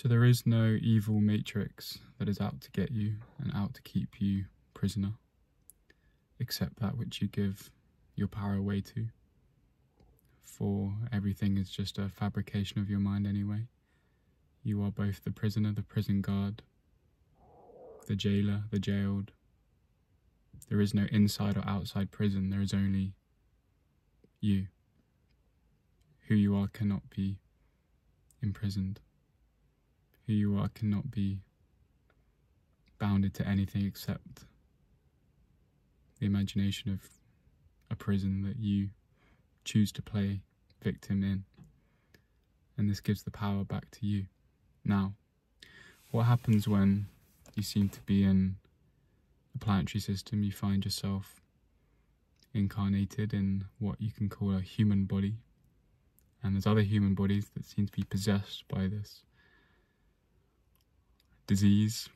So there is no evil matrix that is out to get you and out to keep you prisoner, except that which you give your power away to. For everything is just a fabrication of your mind anyway. You are both the prisoner, the prison guard, the jailer, the jailed. There is no inside or outside prison, there is only you. Who you are cannot be imprisoned who you are cannot be bounded to anything except the imagination of a prison that you choose to play victim in. And this gives the power back to you. Now, what happens when you seem to be in a planetary system? You find yourself incarnated in what you can call a human body, and there's other human bodies that seem to be possessed by this disease,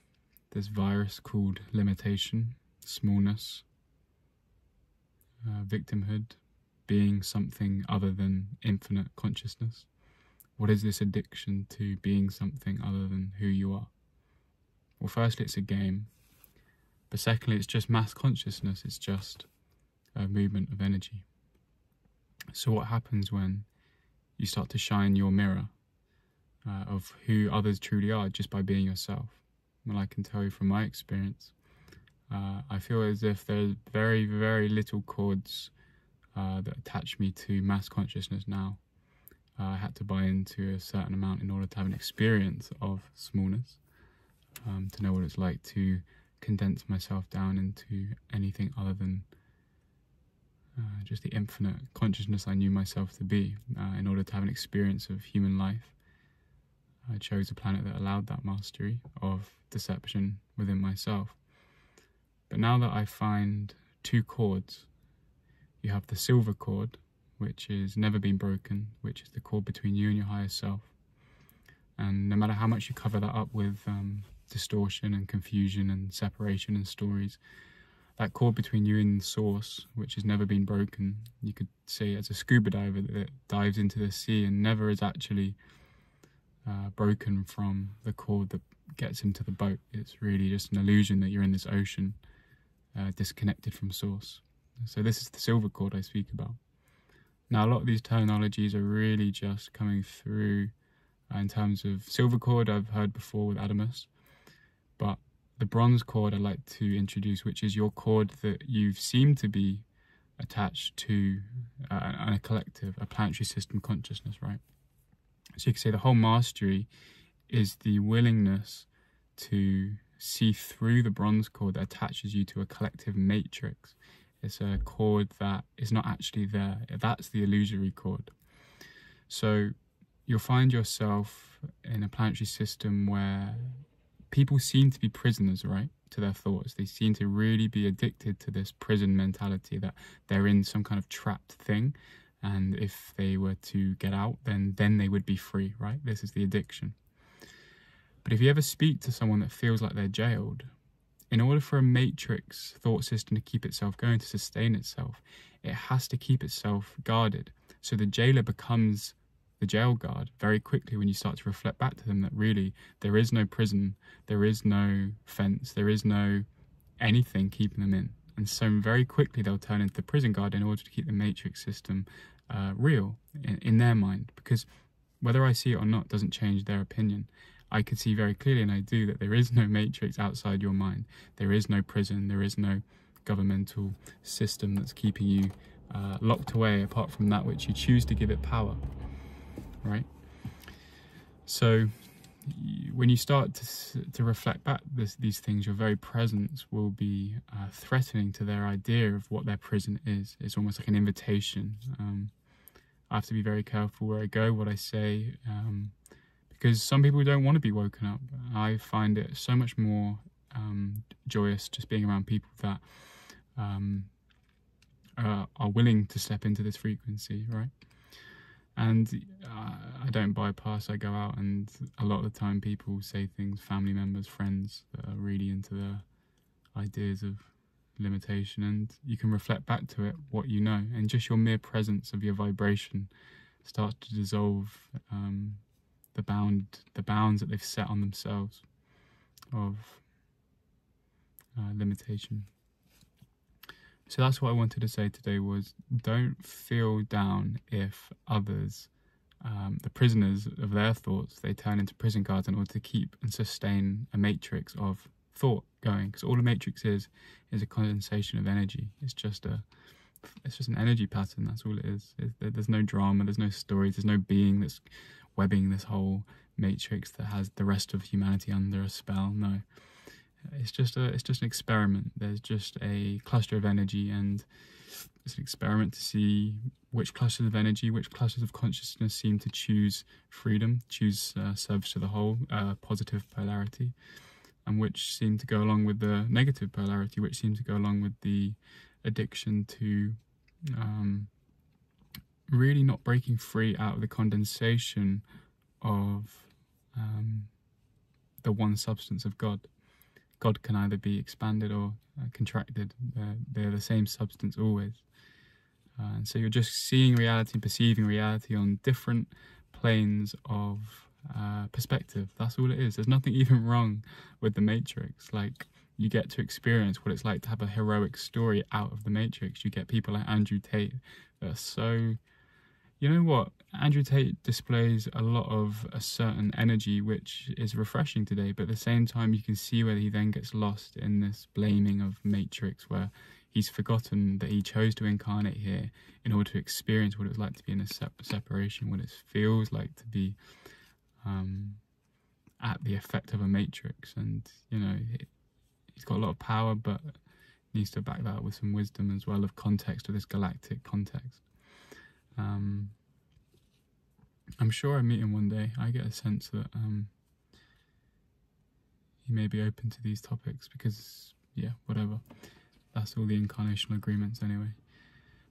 this virus called limitation, smallness, uh, victimhood, being something other than infinite consciousness? What is this addiction to being something other than who you are? Well, firstly, it's a game, but secondly, it's just mass consciousness, it's just a movement of energy. So, what happens when you start to shine your mirror uh, of who others truly are just by being yourself. Well, I can tell you from my experience, uh, I feel as if there's very, very little cords uh, that attach me to mass consciousness now. Uh, I had to buy into a certain amount in order to have an experience of smallness, um, to know what it's like to condense myself down into anything other than uh, just the infinite consciousness I knew myself to be uh, in order to have an experience of human life. I chose a planet that allowed that mastery of deception within myself. But now that I find two cords, you have the silver cord, which is never been broken, which is the cord between you and your higher self. And no matter how much you cover that up with um, distortion and confusion and separation and stories, that cord between you and the source, which has never been broken, you could say as a scuba diver that dives into the sea and never is actually uh, broken from the cord that gets into the boat. It's really just an illusion that you're in this ocean, uh, disconnected from source. So this is the silver cord I speak about. Now a lot of these terminologies are really just coming through uh, in terms of silver cord I've heard before with Adamus, but the bronze cord I'd like to introduce, which is your cord that you've seemed to be attached to uh, a collective, a planetary system consciousness, right? So you could say the whole mastery is the willingness to see through the bronze cord that attaches you to a collective matrix. It's a cord that is not actually there. That's the illusory cord. So you'll find yourself in a planetary system where people seem to be prisoners, right, to their thoughts. They seem to really be addicted to this prison mentality that they're in some kind of trapped thing and if they were to get out then then they would be free right? This is the addiction. But if you ever speak to someone that feels like they're jailed in order for a matrix thought system to keep itself going to sustain itself it has to keep itself guarded. So the jailer becomes the jail guard very quickly when you start to reflect back to them that really there is no prison there is no fence there is no anything keeping them in. And so very quickly they'll turn into the prison guard in order to keep the matrix system uh, real in, in their mind because whether I see it or not doesn't change their opinion. I could see very clearly, and I do, that there is no matrix outside your mind. There is no prison. There is no governmental system that's keeping you uh, locked away apart from that which you choose to give it power. Right? So when you start to, to reflect back this, these things, your very presence will be uh, threatening to their idea of what their prison is. It's almost like an invitation. Um, I have to be very careful where I go, what I say, um, because some people don't want to be woken up. I find it so much more um, joyous just being around people that um, uh, are willing to step into this frequency, right? and uh, I don't bypass. I go out, and a lot of the time, people say things, family members, friends, that are really into the ideas of limitation, and you can reflect back to it what you know, and just your mere presence of your vibration starts to dissolve um, the bound the bounds that they've set on themselves of uh, limitation. So that's what I wanted to say today was don't feel down if others, um, the prisoners of their thoughts, they turn into prison guards in order to keep and sustain a matrix of thought going. Because all a matrix is is a condensation of energy. It's just a it's just an energy pattern. That's all it is. there's no drama. There's no stories. There's no being that's webbing this whole matrix that has the rest of humanity under a spell. No, it's just a it's just an experiment. There's just a cluster of energy, and it's an experiment to see which clusters of energy, which clusters of consciousness seem to choose freedom, choose uh, service to the whole, uh, positive polarity, and which seem to go along with the negative polarity, which seem to go along with the addiction to um, really not breaking free out of the condensation of um, the one substance of God. God can either be expanded or uh, contracted. They're, the same substance always. Uh, and so you're just seeing reality and perceiving reality on different planes of uh, perspective. That's all it is. There's nothing even wrong with the Matrix. Like, you get to experience what it's like to have a heroic story out of the Matrix. You get people like Andrew Tate that are so you know what? Andrew Tate displays a lot of a certain energy which is refreshing today, but at the same time, you can see where he then gets lost in this blaming of Matrix, where he's forgotten that he chose to incarnate here in order to experience what it was like to be in a separation, what it feels like to be um, at the effect of a Matrix. And, you know, he's got a lot of power, but needs to back that up with some wisdom as well of context, of this galactic context. Um, I'm sure I meet him one day. I get a sense that um, he may be open to these topics because, yeah, whatever. That's all the incarnational agreements anyway.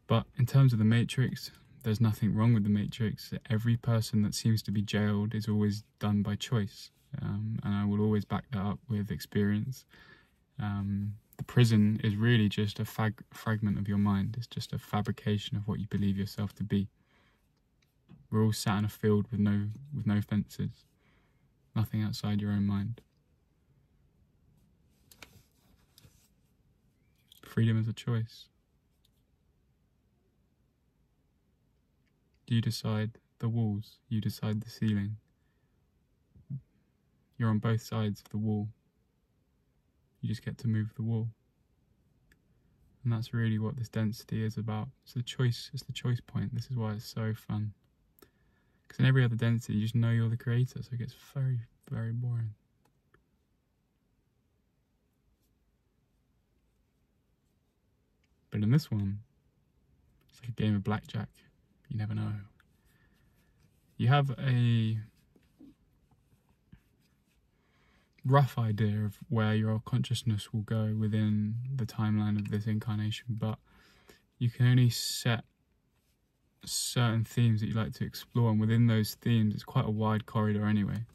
But in terms of the Matrix, there's nothing wrong with the Matrix. Every person that seems to be jailed is always done by choice. Um, and I will always back that up with experience. Um, the prison is really just a fragment of your mind. It's just a fabrication of what you believe yourself to be. We're all sat in a field with no with no fences, nothing outside your own mind. Freedom is a choice. You decide the walls, you decide the ceiling. You're on both sides of the wall. You just get to move the wall. And that's really what this density is about. It's the choice, it's the choice point. This is why it's so fun. Because in every other density, you just know you're the creator, so it gets very, very boring. But in this one, it's like a game of blackjack. You never know. You have a rough idea of where your consciousness will go within the timeline of this incarnation, but you can only set certain themes that you like to explore, and within those themes, it's quite a wide corridor anyway.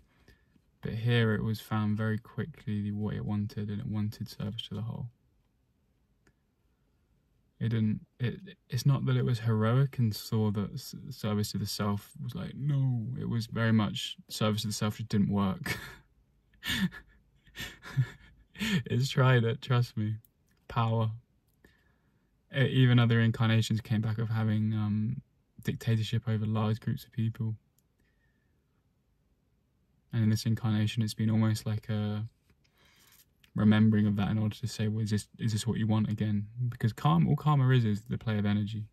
But here it was found very quickly what it wanted, and it wanted service to the whole. It didn't. It. It's not that it was heroic and saw that service to the self was like no. It was very much service to the self just didn't work. it's tried it, trust me. Power. Even other incarnations came back of having um, dictatorship over large groups of people. And in this incarnation, it's been almost like a remembering of that in order to say, well, is this is this what you want again? Because karma, all karma is is the play of energy.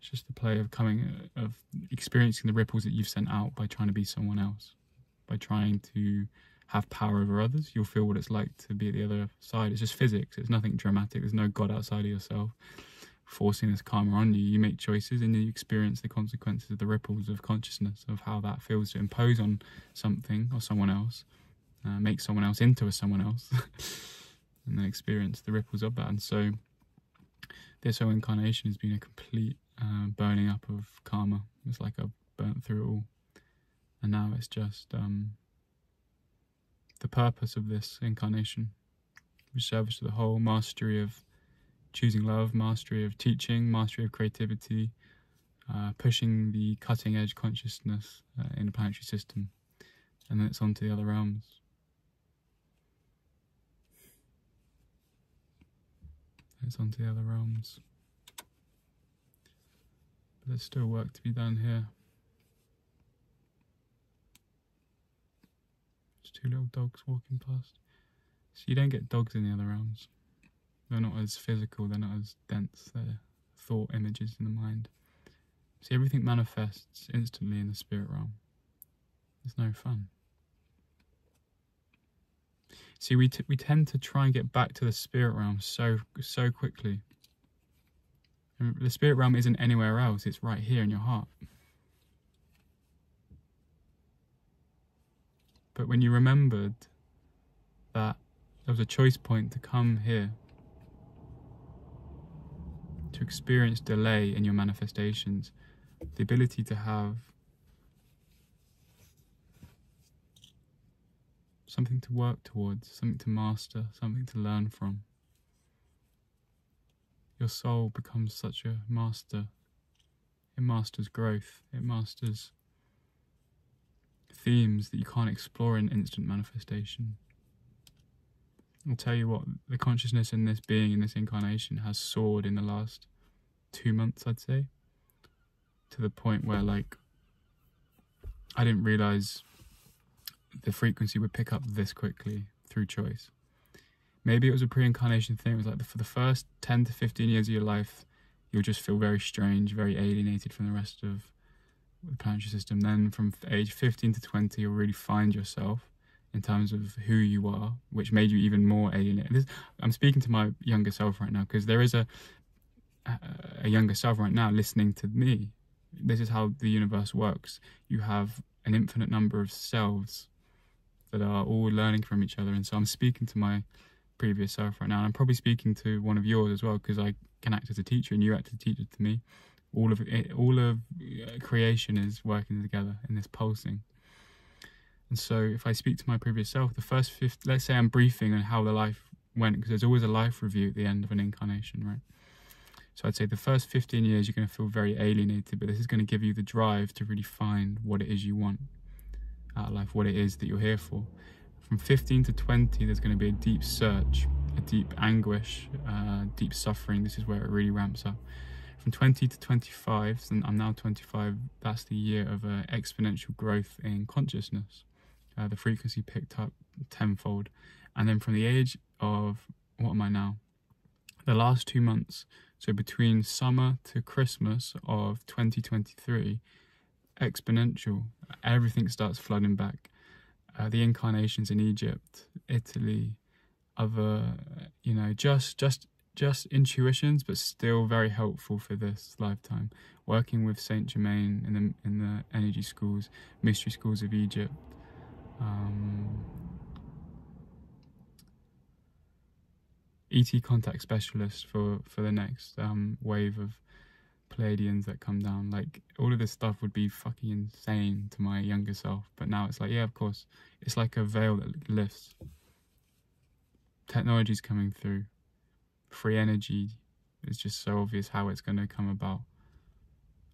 It's just the play of coming, uh, of experiencing the ripples that you've sent out by trying to be someone else, by trying to have power over others. You'll feel what it's like to be at the other side. It's just physics. It's nothing dramatic. There's no God outside of yourself forcing this karma on you. You make choices and you experience the consequences of the ripples of consciousness of how that feels to impose on something or someone else, uh, make someone else into a someone else, and then experience the ripples of that. And so, this whole incarnation has been a complete uh, burning up of karma. It's like I've burnt through it all, and now it's just um, the purpose of this incarnation, which serves to the whole, mastery of choosing love, mastery of teaching, mastery of creativity, uh, pushing the cutting edge consciousness uh, in the planetary system, and then it's on to the other realms. It's on to the other realms. But there's still work to be done here. There's two little dogs walking past. So you don't get dogs in the other realms. They're not as physical, they're not as dense, they're thought images in the mind. See, everything manifests instantly in the spirit realm. It's no fun. See, we, we tend to try and get back to the spirit realm so so quickly. And the spirit realm isn't anywhere else, it's right here in your heart. But when you remembered that there was a choice point to come here, to experience delay in your manifestations, the ability to have something to work towards, something to master, something to learn from. Your soul becomes such a master. It masters growth, it masters themes that you can't explore in instant manifestation. I'll tell you what, the consciousness in this being, in this incarnation, has soared in the last two months, I'd say, to the point where, like, I didn't realize the frequency would pick up this quickly through choice. Maybe it was a pre incarnation thing. It was like the, for the first 10 to 15 years of your life, you'll just feel very strange, very alienated from the rest of the planetary system. Then from age 15 to 20, you'll really find yourself in terms of who you are, which made you even more alienated. This, I'm speaking to my younger self right now because there is a a younger self right now listening to me. This is how the universe works. You have an infinite number of selves that are all learning from each other. And so I'm speaking to my previous self right now. And I'm probably speaking to one of yours as well because I can act as a teacher and you act as a teacher to me. All of it, all of uh, creation is working together in this pulsing. And so if I speak to my previous self, the first fifth, let's say I'm briefing on how the life went, because there's always a life review at the end of an incarnation, right? So I'd say the first 15 years you're going to feel very alienated, but this is going to give you the drive to really find what it is you want life, what it is that you're here for. From 15 to 20, there's going to be a deep search, a deep anguish, uh, deep suffering. This is where it really ramps up. From 20 to 25, and I'm now 25, that's the year of uh, exponential growth in consciousness. Uh, the frequency picked up tenfold. And then from the age of, what am I now? The last two months, so between summer to Christmas of 2023, exponential. Everything starts flooding back. Uh, the incarnations in Egypt, Italy, other, you know, just just just intuitions, but still very helpful for this lifetime. Working with Saint Germain in the in the energy schools, mystery schools of Egypt. Um, ET contact specialist for for the next um, wave of Pleiadians that come down. Like all of this stuff would be fucking insane to my younger self, but now it's like, yeah, of course, it's like a veil that lifts. Technology's coming through. Free energy is just so obvious how it's going to come about.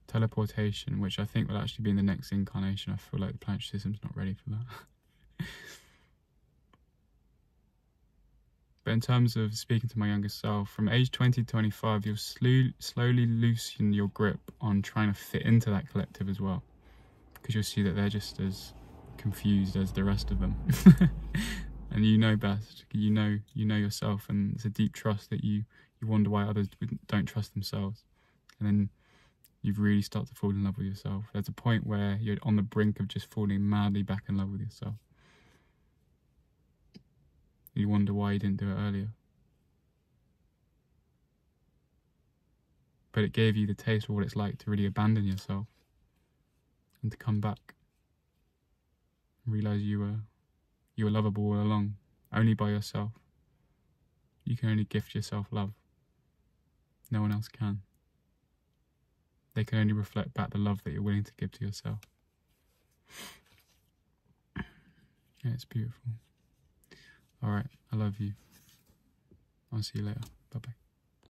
Teleportation, which I think will actually be in the next incarnation. I feel like the planetary system's not ready for that. But in terms of speaking to my younger self, from age 20 to 25, you'll slowly loosen your grip on trying to fit into that collective as well. Because you'll see that they're just as confused as the rest of them. and you know best. You know you know yourself, and it's a deep trust that you, you wonder why others don't trust themselves. And then you really start to fall in love with yourself. There's a point where you're on the brink of just falling madly back in love with yourself. You wonder why you didn't do it earlier. But it gave you the taste of what it's like to really abandon yourself and to come back. Realize you were you were lovable all along, only by yourself. You can only gift yourself love. No one else can. They can only reflect back the love that you're willing to give to yourself. Yeah, it's beautiful. Alright, I love you. I'll see you later. Bye bye.